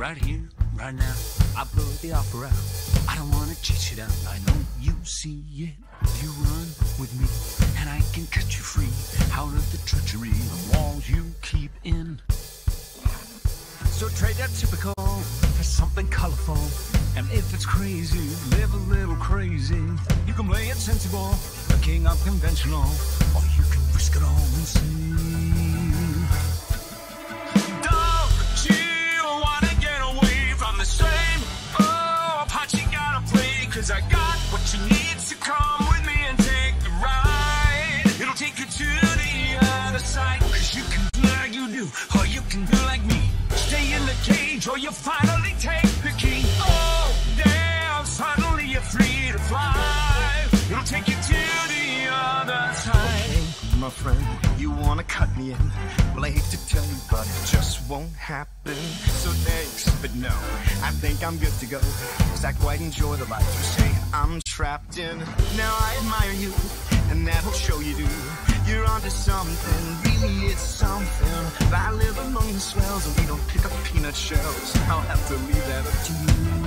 right here, right now. I blow the opera out. I don't wanna chase you down. I know you see it. You run with me, and I can cut you free out of the treachery, the walls you keep in. So trade that typical for something colorful. And if it's crazy, live a little crazy. You can play it sensible, a king of conventional, or you can risk it all and see. Cause I got what you need, so come with me and take the ride. It'll take you to the other side. Cause you can do like you do, or you can do like me. Stay in the cage, or you finally take the key. Oh, damn, suddenly you're free to fly. It'll take you to the other side. Okay, my friend, you wanna cut me in. Well, I hate to tell you, but it just won't happen. So thanks, but no, I think I'm good to go. Cause I quite enjoy the life you say I'm trapped in. Now I admire you, and that'll show you do. You're onto something, really it's something. But I live among the swells, and we don't pick up peanut shells. I'll have to leave that up to you.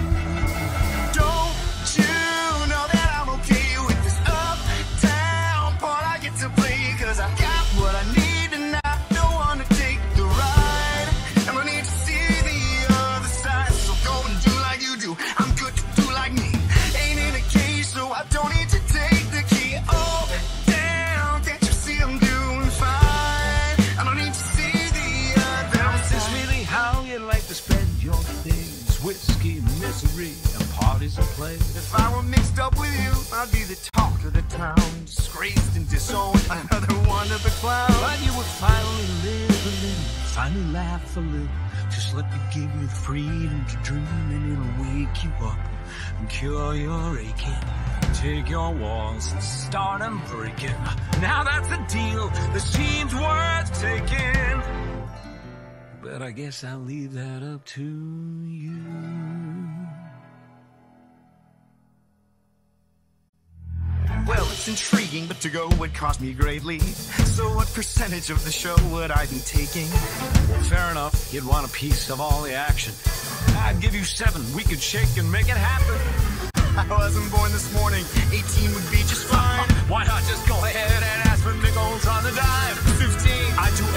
To spend your days? Whiskey, misery, and parties and play. If I were mixed up with you, I'd be the talk of the town. Disgraced and disowned, another one of the clowns. But you would finally live a little, finally laugh a little. Just let me give you the freedom to dream, and it'll wake you up and cure your aching. Take your walls and start them breaking. Now that's a deal that seems worth taking. But I guess I'll leave that up to you. Well, it's intriguing, but to go would cost me greatly. So, what percentage of the show would I be taking? Fair enough, you'd want a piece of all the action. I'd give you seven. We could shake and make it happen. I wasn't born this morning. 18 would be just fine. Why not just go ahead and ask for nickels on the dime? 15, I do